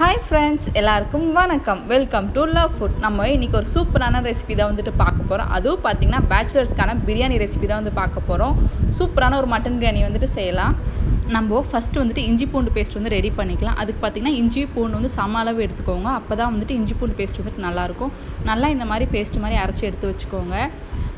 Hi friends எல்லாருக்கும் வணக்கம். Welcome to love food நம்ம இன்றைக்கி ஒரு சூப்பரான ரெசிபி தான் வந்துட்டு பார்க்க போகிறோம் அதுவும் பார்த்திங்கன்னா பேச்சுலர்ஸ்க்கான பிரியாணி ரெசிபி தான் வந்து பார்க்க போகிறோம் சூப்பரான ஒரு மட்டன் பிரியாணி வந்துட்டு செய்யலாம். நம்ம ஃபஸ்ட்டு வந்துட்டு இஞ்சி பூண்டு பேஸ்ட் வந்து ரெடி பண்ணிக்கலாம். அதுக்கு பார்த்திங்கன்னா இஞ்சி பூண்டு வந்து சம அளவு எடுத்துக்கோங்க. அப்போ தான் வந்துட்டு இஞ்சி பூண்டு பேஸ்ட் வந்துட்டு நல்லாயிருக்கும் நல்லா இந்த மாதிரி பேஸ்ட் மாதிரி அரைச்சி எடுத்து வச்சுக்கோங்க.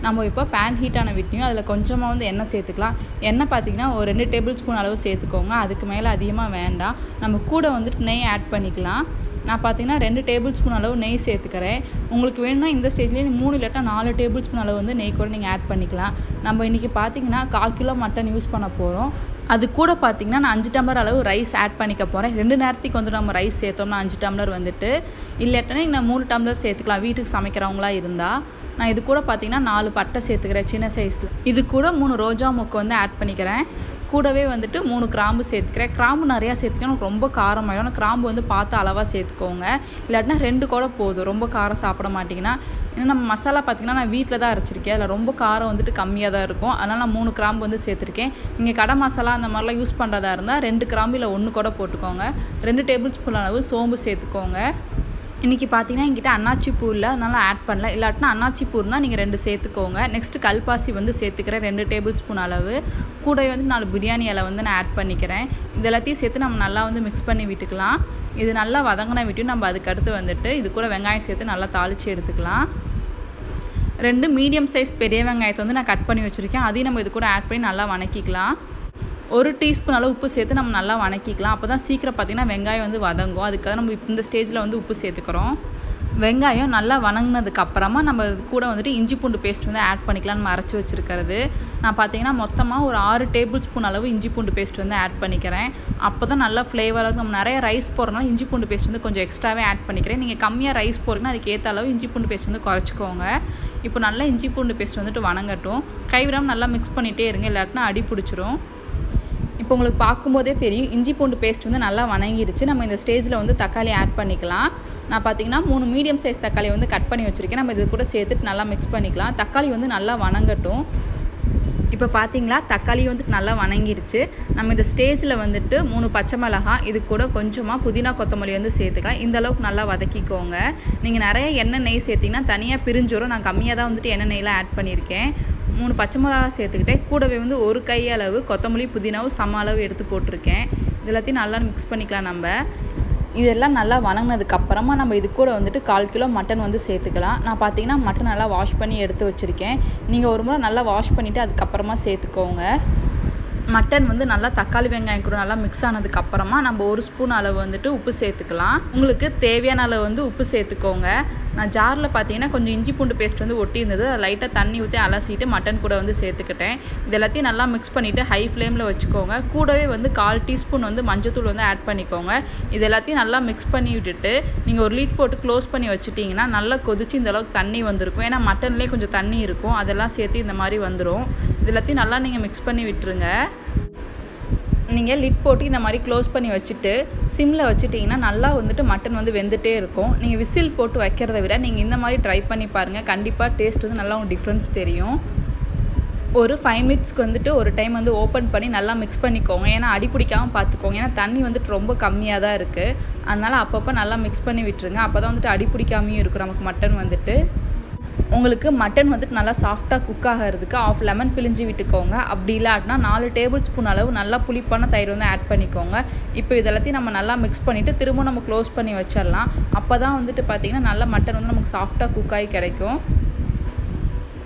நம்ம இப்போ பேன் ஹீட்டான விட்டையும் அதில் கொஞ்சமாக வந்து எண்ணெய் சேர்த்துக்கலாம். எண்ணெய் பார்த்திங்கன்னா ஒரு ரெண்டு டேபிள் ஸ்பூன் அளவு சேர்த்துக்கோங்க. அதுக்கு மேலே அதிகமாக வேண்டாம். நம்ம கூட வந்துட்டு நெய் ஆட் பண்ணிக்கலாம். நான் பார்த்தீங்கன்னா ரெண்டு டேபிள் ஸ்பூன் அளவு நெய் சேர்த்துக்கிறேன். உங்களுக்கு வேணும்னா இந்த ஸ்டேஜ்லேயே மூணு இல்லாட்டா நாலு டேபிள் ஸ்பூன் அளவு வந்து நெய் கூட நீங்கள் ஆட் பண்ணிக்கலாம். நம்ம இன்றைக்கி பார்த்தீங்கன்னா கால் கிலோ மட்டன் யூஸ் பண்ண போகிறோம் அது கூட பார்த்திங்கன்னா நான் அஞ்சு டம்ளர் அளவு ரைஸ் ஆட் பண்ணிக்க போகிறேன் ரெண்டு நேரத்துக்கு வந்து நம்ம ரைஸ் சேர்த்தோம்னா அஞ்சு டம்ளர் வந்துட்டு. இல்லாட்டினா நான் மூணு டம்ளர் சேர்த்துக்கலாம். வீட்டுக்கு சமைக்கிறவங்களா இருந்தால் நான் இது கூட பார்த்தீங்கன்னா நாலு பட்டை சேர்த்துக்கிறேன் சின்ன சைஸில் இது கூட மூணு ரோஜா மொக்கு வந்து ஆட் பண்ணிக்கிறேன். கூடவே வந்துட்டு மூணு கிராம்பு சேர்த்துக்கிறேன். கிராம்பு நிறையா சேர்த்துக்கணும். ரொம்ப காரமாயிடும். ஆனால் கிராம்பு வந்து பார்த்து அளவாக சேர்த்துக்கோங்க. இல்லாட்டினா ரெண்டு கூட போதும். ரொம்ப காரம் சாப்பிட மாட்டிங்கன்னா. ஏன்னா நம்ம மசாலா பார்த்திங்கன்னா நான் வீட்டில் தான் அரைச்சிருக்கேன். அதில் ரொம்ப காரம் வந்துட்டு கம்மியாக தான் இருக்கும். அதனால் நான் மூணு கிராம்பு வந்து சேர்த்துருக்கேன். நீங்கள் கடை மசாலா அந்த மாதிரிலாம் யூஸ் பண்ணுறதா இருந்தால் ரெண்டு கிராம்பு இல்லை ஒன்று கூட போட்டுக்கோங்க. ரெண்டு டேபிள் ஸ்பூன் அளவு சோம்பு சேர்த்துக்கோங்க. இன்றைக்கி பார்த்தீங்கன்னா என்கிட்ட அண்ணாச்சி பூ இல்லை அதனால் ஆட் பண்ணல. இல்லாட்டினா அன்னாச்சி பூ இருந்தால் நீங்கள் ரெண்டு சேர்த்துக்கோங்க. நெக்ஸ்ட்டு கல்பாசி வந்து சேர்த்துக்கிறேன் ரெண்டு டேபிள் ஸ்பூன் அளவு. கூட வந்து நாலு பிரியாணி இலை வந்து நான் ஆட் பண்ணிக்கிறேன். இது எல்லாத்தையும் சேர்த்து நம்ம நல்லா வந்து மிக்ஸ் பண்ணி விட்டுக்கலாம். இது நல்லா வதங்கின விட்டு நம்ம அதுக்கடுத்து வந்துட்டு இது கூட வெங்காயம் சேர்த்து நல்லா தாளித்து எடுத்துக்கலாம். ரெண்டு மீடியம் சைஸ் பெரிய வெங்காயத்தை வந்து நான் கட் பண்ணி வச்சுருக்கேன். அதையும் நம்ம இது கூட ஆட் பண்ணி நல்லா வணக்கிக்கலாம். ஒரு டீஸ்பூன் அளவு உப்பு சேர்த்து நம்ம நல்லா வணக்கிக்கலாம். அப்போ தான் சீக்கிரம் பார்த்திங்கன்னா வெங்காயம் வந்து வதங்கும். அதுக்காக நம்ம இந்த ஸ்டேஜில் வந்து உப்பு சேர்த்துக்கிறோம். வெங்காயம் நல்லா வணங்கினதுக்கு அப்புறமா நம்ம கூட வந்துட்டு இஞ்சி பூண்டு பேஸ்ட் வந்து ஆட் பண்ணிக்கலாம் நம்ம அரைச்சி வச்சுருக்கிறது. நான் பார்த்தீங்கன்னா மொத்தமாக ஒரு ஆறு டேபிள் ஸ்பூன் அளவு இஞ்சி பூண்டு பேஸ்ட் வந்து ஆட் பண்ணிக்கிறேன். அப்போ தான் நல்லா ஃப்ளேவராக இருக்கும். நம்ம நிறைய ரைஸ் போடுறதுனால இஞ்சி பூண்டு பேஸ்ட் வந்து கொஞ்சம் எக்ஸ்ட்ராவே ஆட் பண்ணிக்கிறேன். நீங்கள் கம்மியாக ரைஸ் போடுறீங்கன்னா அதுக்கு ஏற்ற அளவு இஞ்சி பூண்டு பேஸ்ட் வந்து குறைச்சிக்கோங்க. இப்போ நல்லா இஞ்சி பூண்டு பேஸ்ட் வந்துட்டு வணங்கட்டும். கைவிடாமல் நல்லா மிக்ஸ் பண்ணிகிட்டே இருங்க. இல்லாட்டினா அடி பிடிச்சிரும். இப்போ உங்களுக்கு பார்க்கும்போதே தெரியும். இஞ்சி பூண்டு பேஸ்ட் வந்து நல்லா வணங்கிருச்சு. நம்ம இந்த ஸ்டேஜில் வந்து தக்காளி ஆட் பண்ணிக்கலாம். நான் பார்த்தீங்கன்னா மூணு மீடியம் சைஸ் தக்காளி வந்து கட் பண்ணி வச்சுருக்கேன். நம்ம இது கூட சேர்த்துட்டு நல்லா மிக்ஸ் பண்ணிக்கலாம். தக்காளி வந்து நல்லா வணங்கட்டும். இப்போ பார்த்தீங்களா? தக்காளி வந்துட்டு நல்லா வணங்கிருச்சு. நம்ம இந்த ஸ்டேஜில் வந்துட்டு மூணு பச்சை மிளகாய் இது கூட கொஞ்சமாக புதினா கொத்தமல்லி வந்து சேர்த்துக்கலாம். இந்த அளவுக்கு நல்லா வதக்கிக்கோங்க. நீங்கள் நிறைய எண்ணெய் நெய் சேர்த்திங்கன்னா தனியாக பிரிஞ்சிடும் நான் கம்மியாக தான் வந்துட்டு எண்ணெய் நெய்லாம் ஆட் பண்ணியிருக்கேன். மூணு பச்சை மிளகா சேர்த்துக்கிட்டேன். கூடவே வந்து ஒரு கை அளவு கொத்தமல்லி புதினாவும் சம அளவு எடுத்து போட்டிருக்கேன். இது எல்லாத்தையும் நல்லா மிக்ஸ் பண்ணிக்கலாம் நம்ம. இதெல்லாம் நல்லா வணங்கினதுக்கப்புறமா நம்ம இது கூட வந்துட்டு கால் கிலோ மட்டன் வந்து சேர்த்துக்கலாம். நான் பார்த்தீங்கன்னா மட்டன் நல்லா வாஷ் பண்ணி எடுத்து வச்சுருக்கேன். நீங்கள் ஒரு முறை நல்லா வாஷ் பண்ணிவிட்டு அதுக்கப்புறமா சேர்த்துக்கோங்க. மட்டன் வந்து நல்லா தக்காளி வெங்காயம் கூட நல்லா மிக்ஸ் ஆனதுக்கப்புறமா நம்ம ஒரு ஸ்பூன் அளவு வந்துட்டு உப்பு சேர்த்துக்கலாம். உங்களுக்கு தேவையான அளவு வந்து உப்பு சேர்த்துக்கோங்க. நான் ஜாரில் பார்த்தீங்கன்னா கொஞ்சம் இஞ்சி பூண்டு பேஸ்ட் வந்து ஒட்டி இருந்தது அதை லைட்டாக தண்ணி ஊற்றி அலசிட்டு மட்டன் கூட வந்து சேர்த்துக்கிட்டேன். இது எல்லாத்தையும் நல்லா மிக்ஸ் பண்ணிவிட்டு ஹை ஃப்ளேமில் வச்சுக்கோங்க. கூடவே வந்து கால் டீஸ்பூன் வந்து மஞ்சத்தூள் வந்து ஆட் பண்ணிக்கோங்க. இது எல்லாத்தையும் நல்லா மிக்ஸ் பண்ணி விட்டுட்டு நீங்கள் ஒரு லீட் போட்டு க்ளோஸ் பண்ணி வச்சுட்டிங்கன்னா நல்லா கொதிச்சு இந்த அளவுக்கு தண்ணி வந்திருக்கும். ஏன்னா மட்டன்லேயே கொஞ்சம் தண்ணி இருக்கும். அதெல்லாம் சேர்த்து இந்த மாதிரி வந்துடும் இது எல்லாத்தையும் நல்லா நீங்கள் மிக்ஸ் பண்ணி விட்டுருங்க. நீங்கள் லிட் போட்டு இந்த மாதிரி க்ளோஸ் பண்ணி வச்சுட்டு சிம்மில் வச்சுட்டிங்கன்னா நல்லா வந்துட்டு மட்டன் வந்து வெந்துட்டே இருக்கும். நீங்கள் விசில் போட்டு வைக்கிறத விட நீங்கள் இந்த மாதிரி ட்ரை பண்ணி பாருங்கள் கண்டிப்பாக டேஸ்ட் வந்து நல்லா உங்களுக்கு டிஃப்ரென்ஸ் தெரியும். ஒரு ஃபைவ் மினிட்ஸ்க்கு வந்துட்டு ஒரு டைம் வந்து ஓப்பன் பண்ணி நல்லா மிக்ஸ் பண்ணிக்கோங்க. ஏன்னா அடி பிடிக்காமல் பார்த்துக்கோங்க ஏன்னா தண்ணி வந்துட்டு ரொம்ப கம்மியாக தான் இருக்குது அதனால் அப்பப்போ நல்லா மிக்ஸ் பண்ணி விட்டுருங்க. அப்போ தான் வந்துட்டு அடி பிடிக்காமையும் இருக்கும் நமக்கு மட்டன் வந்துட்டு. உங்களுக்கு மட்டன் வந்துட்டு நல்லா சாஃப்டாக குக் ஆகிறதுக்கு ஆஃப் லெமன் பிழிஞ்சு விட்டுக்கோங்க. அப்படி இல்லாட்டினா நாலு டேபிள் ஸ்பூன் அளவு நல்லா புளிப்பான தயிர் வந்து ஆட் பண்ணிக்கோங்க. இப்போ இதெல்லாத்தையும் நம்ம நல்லா மிக்ஸ் பண்ணிவிட்டு திரும்ப நம்ம க்ளோஸ் பண்ணி வச்சிடலாம். அப்போ தான் வந்துட்டு பார்த்திங்கன்னா நல்லா மட்டன் வந்து நமக்கு சாஃப்டாக குக் ஆகி கிடைக்கும்.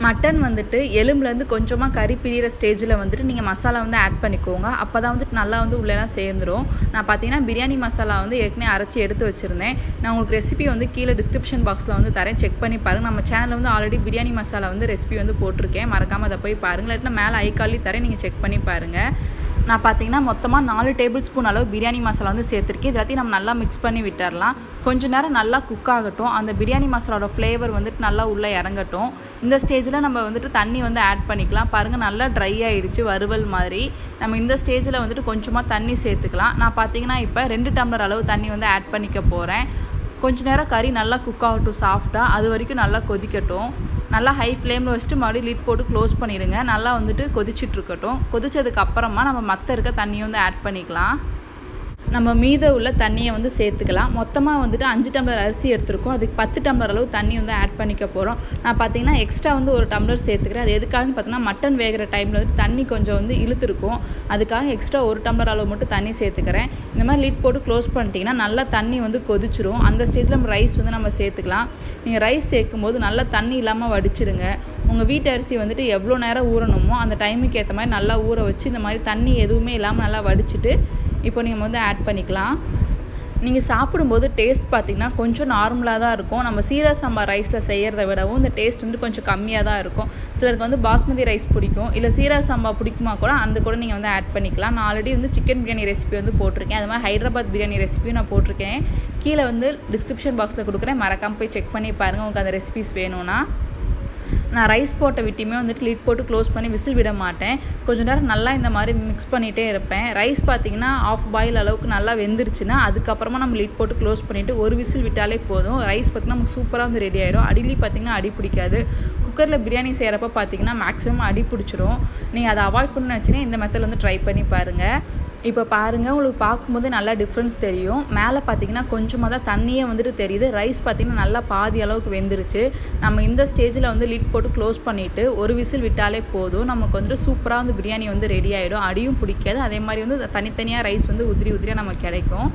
மட்டன் வந்துட்டு எலும்புலேருந்து கொஞ்சமாக கறி பிரிகிற ஸ்டேஜில் வந்துட்டு நீங்கள் மசாலா வந்து ஆட் பண்ணிக்கோங்க. அப்போ தான் வந்துட்டு நல்லா வந்து உள்ளெல்லாம் சேர்ந்துடும் நான் பார்த்தீங்கன்னா பிரியாணி மசாலா வந்து ஏற்கனவே அரைச்சி எடுத்து வச்சுருந்தேன். நான் உங்களுக்கு ரெசிபி வந்து கீழே டிஸ்கிரிப்ஷன் பாக்ஸில் வந்து தரேன். செக் பண்ணி பாருங்கள் நம்ம சேனலில் வந்து ஆல்ரெடி பிரியாணி மசாலா வந்து ரெசிபி வந்து போட்டிருக்கேன். மறக்காமல் அதை போய் பாருங்கள் இல்லாட்டினா மேலே ஐக்காலி தரேன். நீங்கள் செக் பண்ணி பாருங்கள் நான் பார்த்தீங்கன்னா மொத்தமாக நாலு டேபிள் ஸ்பூன் அளவு பிரியாணி மசாலா வந்து சேர்த்துருக்கேன். எல்லாத்தையும் நம்ம நல்லா மிக்ஸ் பண்ணி விட்டுறலாம். கொஞ்ச நேரம் நல்லா குக் ஆகட்டும். அந்த பிரியாணி மசாலாவோட ஃப்ளேவர் வந்துட்டு நல்லா உள்ளே இறங்கட்டும். இந்த ஸ்டேஜில் நம்ம வந்துட்டு தண்ணி வந்து ஆட் பண்ணிக்கலாம். பாருங்கள் நல்லா ட்ரை ஆகிடுச்சு வறுவல் மாதிரி. நம்ம இந்த ஸ்டேஜில் வந்துட்டு கொஞ்சமாக தண்ணி சேர்த்துக்கலாம். நான் பார்த்தீங்கன்னா இப்போ ரெண்டு டம்ளர் அளவு தண்ணி வந்து ஆட் பண்ணிக்க போகிறேன் கொஞ்ச நேரம் கறி நல்லா குக் ஆகட்டும் சாஃப்டாக அது வரைக்கும் நல்லா கொதிக்கட்டும். நல்லா ஹை ஃப்ளேமில் வச்சுட்டு மறுபடியும் லிட் போட்டு க்ளோஸ் பண்ணிடுங்க. நல்லா வந்துட்டு கொதிச்சுட்ருக்கட்டும் கொதிச்சதுக்கு அப்புறமா நம்ம மற்ற இருக்க தண்ணியை வந்து ஆட் பண்ணிக்கலாம். நம்ம மீத உள்ள தண்ணியை வந்து சேர்த்துக்கலாம். மொத்தமாக வந்துட்டு அஞ்சு டம்ளர் அரிசி எடுத்துருக்கோம். அதுக்கு பத்து டம்ளர் அளவு தண்ணி வந்து ஆட் பண்ணிக்க போகிறோம் நான் பார்த்தீங்கன்னா எக்ஸ்ட்ரா வந்து ஒரு டம்ளர் சேர்த்துக்கிறேன். அது எதுக்காகன்னு பார்த்தீங்கன்னா மட்டன் வேகிற டைமில் வந்து தண்ணி கொஞ்சம் வந்து இழுத்துருக்கும். அதுக்காக எக்ஸ்ட்ரா ஒரு டம்ளர் அளவு மட்டும் தண்ணி சேர்த்துக்கிறேன். இந்த மாதிரி லிட் போட்டு க்ளோஸ் பண்ணிட்டீங்கன்னா நல்லா தண்ணி வந்து கொதிச்சிரும். அந்த ஸ்டேஜில் நம்ம ரைஸ் வந்து நம்ம சேர்த்துக்கலாம். நீங்கள் ரைஸ் சேர்க்கும் போது நல்லா தண்ணி இல்லாமல் வடிச்சிருங்க. உங்கள் வீட்டு அரிசி வந்துட்டு எவ்வளோ நேரம் ஊறணுமோ அந்த டைமுக்கு ஏற்ற மாதிரி நல்லா ஊற வச்சு இந்த மாதிரி தண்ணி எதுவுமே இல்லாமல் நல்லா வடிச்சிட்டு இப்போ நீங்கள் வந்து ஆட் பண்ணிக்கலாம். நீங்கள் சாப்பிடும்போது டேஸ்ட் பார்த்திங்கன்னா கொஞ்சம் நார்மலாக தான் இருக்கும். நம்ம சீரா சம்பா ரைஸில் செய்கிறத விடவும் இந்த டேஸ்ட் வந்து கொஞ்சம் கம்மியாக தான் இருக்கும். சிலருக்கு வந்து பாஸ்மதி ரைஸ் பிடிக்கும். இல்லை சீரா சம்பா பிடிக்குமா கூட அந்த கூட நீங்கள் வந்து ஆட் பண்ணிக்கலாம். நான் ஆல்ரெடி வந்து சிக்கன் பிரியாணி ரெசிபி வந்து போட்டிருக்கேன். அது மாதிரி ஹைதராபாத் பிரியாணி ரெசிபியும் நான் போட்டிருக்கேன். கீழே வந்து டிஸ்கிரிப்ஷன் பாக்ஸில் கொடுக்குறேன். மறக்காமல் போய் செக் பண்ணி பாருங்கள் உங்களுக்கு அந்த ரெசிபிஸ் வேணும்னா. நான் ரைஸ் போட்ட விட்டியுமே வந்துட்டு லிட் போட்டு க்ளோஸ் பண்ணி விசில் விட மாட்டேன். கொஞ்ச நேரம் நல்லா இந்த மாதிரி மிக்ஸ் பண்ணிகிட்டே இருப்பேன். ரைஸ் பார்த்தீங்கன்னா ஆஃப் பாயில் அளவுக்கு நல்லா வெந்துருச்சுன்னா அதுக்கப்புறமா நம்ம லிட் போட்டு க்ளோஸ் பண்ணிவிட்டு ஒரு விசில் விட்டாலே போதும். ரைஸ் பார்த்திங்கன்னா நமக்கு சூப்பராக வந்து ரெடி ஆயிரும். அடிலி பார்த்திங்கன்னா அடி பிடிக்காது. குக்கரில் பிரியாணி செய்கிறப்ப பார்த்தீங்கன்னா மேக்ஸிமம் அடி பிடிச்சிரும். நீங்கள் அதை அவாய்ட் பண்ண வச்சுன்னா இந்த மெத்தட் வந்து ட்ரை பண்ணி பாருங்கள் இப்போ பாருங்கள் உங்களுக்கு பார்க்கும்போது நல்லா டிஃப்ரென்ஸ் தெரியும். மேலே பார்த்தீங்கன்னா கொஞ்சமாக தான் தண்ணியே வந்துட்டு தெரியுது. ரைஸ் பார்த்திங்கன்னா நல்லா பாதி அளவுக்கு வெந்துருச்சு. நம்ம இந்த ஸ்டேஜில் வந்து லிட் போட்டு க்ளோஸ் பண்ணிவிட்டு ஒரு விசில் விட்டாலே போதும். நமக்கு வந்துட்டு சூப்பராக வந்து பிரியாணி வந்து ரெடி ஆகிடும் அடியும் பிடிக்காது. அதே மாதிரி வந்து தனித்தனியாக ரைஸ் வந்து உதிரி உதிரியாக நமக்கு கிடைக்கும்.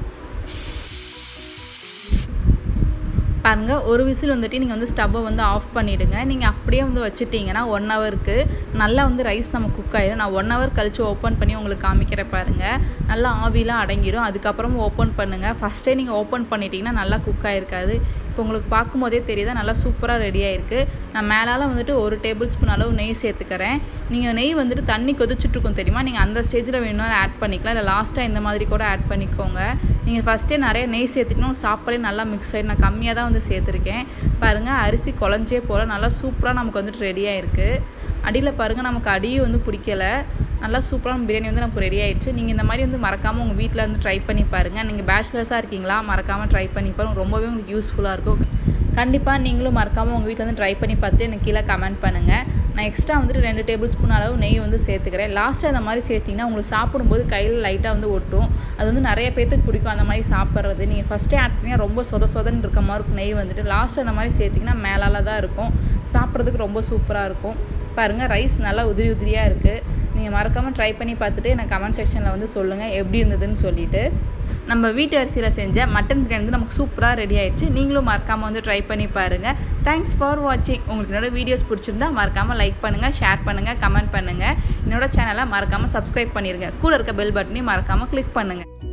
பாருங்கள் ஒரு விசில் வந்துட்டு நீங்கள் வந்து ஸ்டவ்வை வந்து ஆஃப் பண்ணிவிடுங்க நீங்கள் அப்படியே வந்து வச்சுட்டிங்கன்னா ஒன் ஹவருக்கு நல்லா வந்து ரைஸ் நம்ம குக் ஆகிடும் நான் ஒன் ஹவர் கழித்து ஓப்பன் பண்ணி உங்களுக்கு காமிக்கிற பாருங்கள் நல்லா ஆவிலாம் அடங்கிடும் அதுக்கப்புறமா ஓப்பன் பண்ணுங்கள் ஃபஸ்ட்டே நீங்கள் ஓப்பன் பண்ணிட்டீங்கன்னா நல்லா குக் ஆகிருக்காது இப்போ உங்களுக்கு பார்க்கும்போதே தெரியுதா நல்லா சூப்பராக ரெடி ஆகிருக்கு நான் மேலால் வந்துட்டு ஒரு டேபிள் ஸ்பூன் அளவு நெய் சேர்த்துக்கிறேன். நீங்கள் நெய் வந்துட்டு தண்ணி கொதிச்சுட்ருக்கும் தெரியுமா? நீங்கள் அந்த ஸ்டேஜில் வேணும்னா ஆட் பண்ணிக்கலாம். இல்லை லாஸ்ட்டாக இந்த மாதிரி கூட ஆட் பண்ணிக்கோங்க. நீங்கள் ஃபஸ்ட்டே நிறைய நெய் சேர்த்துக்கணும். சாப்பாடே நல்லா மிக்ஸ் ஆகி நான் கம்மியாக தான் வந்து சேர்த்துருக்கேன். பாருங்கள் அரிசி குழஞ்சே போல் நல்லா சூப்பராக நமக்கு வந்துட்டு ரெடியாக இருக்குது அடியில் பாருங்கள் நமக்கு அடியும் வந்து பிடிக்கல. நல்லா சூப்பரான பிரியாணி வந்து நமக்கு ரெடி ஆகிடுச்சு நீங்கள் இந்த மாதிரி வந்து மறக்காமல் உங்கள் வீட்டில் வந்து ட்ரை பண்ணி பாருங்கள் நீங்கள் பேச்சுலர்ஸாக இருக்கீங்களா மறக்காமல் ட்ரை பண்ணி பாருங்கள் ரொம்பவே உங்களுக்கு யூஸ்ஃபுல்லாக இருக்கும். கண்டிப்பாக நீங்களும் மறக்காமல் உங்கள் வீட்டில் வந்து ட்ரை பண்ணி பார்த்துட்டு எனக்கு கீழே கமெண்ட் பண்ணுங்கள் நான் எக்ஸ்ட்ரா வந்துட்டு ரெண்டு டேபிள் ஸ்பூன் அளவு நெய் வந்து சேர்த்துக்கிறேன். லாஸ்ட்டாக அந்த மாதிரி சேர்த்திங்கன்னா உங்களுக்கு சாப்பிடும்போது கையில் லைட்டாக வந்து ஒட்டும். அது வந்து நிறைய பேர்த்துக்கு பிடிக்கும் அந்த மாதிரி சாப்பிட்றது. நீங்கள் ஃபஸ்ட்டே ஆட் பண்ணிங்கன்னா ரொம்ப சொத சொதன்னு இருக்க மாதிரி இருக்கும் நெய் வந்துட்டு. லாஸ்ட்டு அந்த மாதிரி சேர்த்திங்கன்னா மேலால் தான் இருக்கும். சாப்பிட்றதுக்கு ரொம்ப சூப்பராக இருக்கும். பாருங்கள் ரைஸ் நல்லா உதிரி உதிரியாக இருக்குது நீங்கள் மறக்காமல் ட்ரை பண்ணி பார்த்துட்டு எனக்கு கமெண்ட் செக்ஷனில் வந்து சொல்லுங்கள் எப்படி இருந்ததுன்னு சொல்லிவிட்டு நம்ம வீட்டு அரிசியில் செஞ்ச மட்டன் பிரியாணி வந்து நமக்கு சூப்பராக ரெடி ஆயிடுச்சு. நீங்களும் மறக்காமல் வந்து ட்ரை பண்ணி பாருங்கள் தேங்க்ஸ் ஃபார் வாட்சிங் உங்களுக்கு என்னோட வீடியோஸ் பிடிச்சிருந்தா மறக்காமல் லைக் பண்ணுங்கள் ஷேர் பண்ணுங்கள் கமெண்ட் பண்ணுங்கள் என்னோடய சேனலை மறக்காமல் சப்ஸ்கிரைப் பண்ணிடுங்க கூட இருக்க பெல் பட்டனையும் மறக்காமல் கிளிக் பண்ணுங்கள்